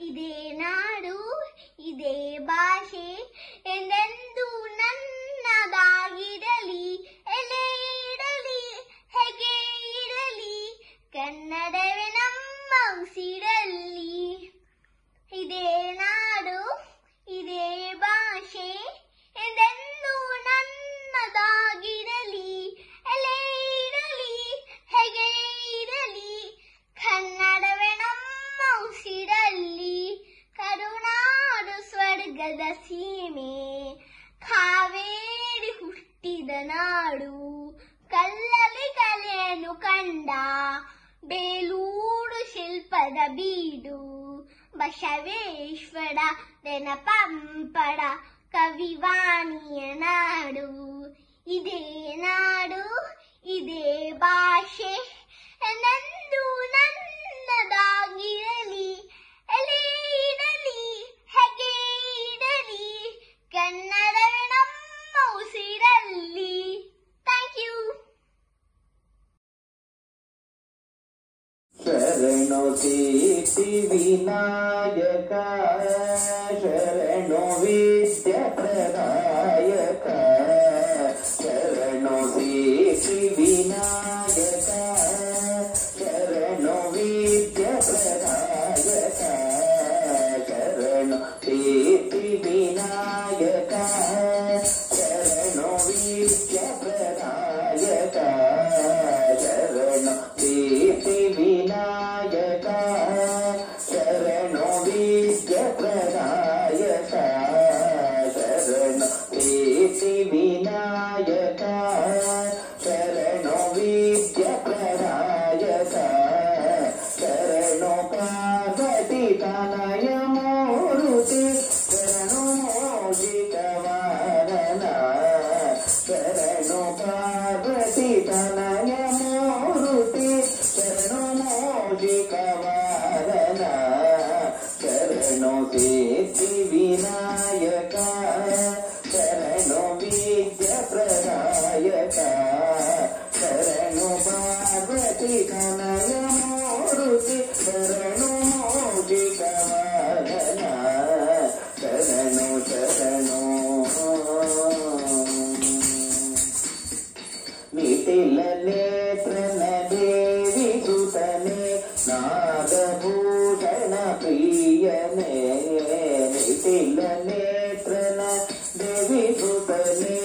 ಇದೇ ನಾಡು, ಇದೇ ಭಾಷೆ, ಎಂದೆಂದು ನನ್ನದಾಗಿರಲಿ ಎಲೆ ಇರಲಿ, ಹೇಗೆ ಇರಲಿ, ಕನ್ನಡವೇ ನಮ್ಮ ಉಸಿರಲ್ಲಿ. ಇದೇ ನಾಡು ಇದೇ ಭಾಷೆ ಎಂದೆಂದು ನನ್ನದಾಗಿರಲಿ ಎಲೆ ಇರಲಿ ಹೇಗೆ ಇರಲಿ ಕನ್ನಡವೇ ನಮ್ಮ ಉಸಿರಲ್ಲಿ ಕರುನಾಡು ಸ್ವರ್ಗದ ಸೀಮೆ, ಕಾವೇರಿ ಹುಟ್ಟಿದ ನಾಡು, ಕಲ್ಲಲಿ ಕಲೆಯನ್ನು ಕಂಡ ಬೇಲೂರು ಶಿಲ್ಪದ ಬೀಡು, ಬಸವೇಶ್ವರ ನೆನಪಂಪಡ ಕವಿವಾಣಿಯ ನಾಡು. ಇದೇ ನಾಡು, ಇದೇ ಭಾಷೆ, ನಂದು ನನ್ನದಾಗಿರಲಿ. विनायकार शरणो विद्यप्रदायक शरणो विनायक కనయమూరుతి శరణు మోజి కమగన శరణు శరణు వితిలనే ప్రణదేవి సుతనే నాగభూషణ ప్రియనే వితిలనే ప్రణదేవి సుతనే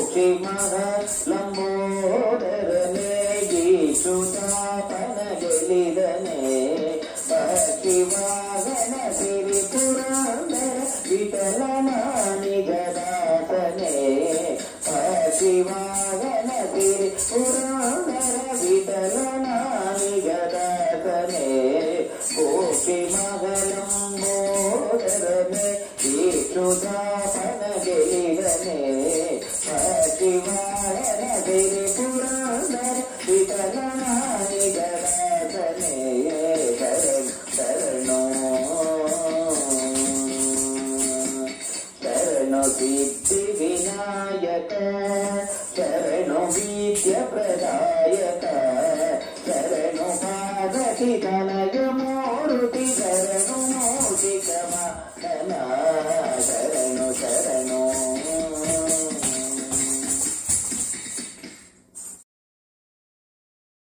ಕೋಟಿ ಮಹಲಂಬೋದರನೆ ಗೀಚುತಾಪನ ಗೆಲಿದನೆ ಶಿವಾಗನ ಸಿರಿ ಪುರಂದರ ವಿಠಲನ ನಿಜದಾಸನೆ ಶಿವಾಗನ ಸಿರಿ ಪುರಂದರ ವಿಠಲನ ನಿಜದಾಸನೆ ಕೋಟಿ ಮಗಲಂಬೋದರನೆ विनायक चरणो विद्य प्रदायक चरणो पादति तनय मोरुति चरणो मोदिकमा चरणो चरण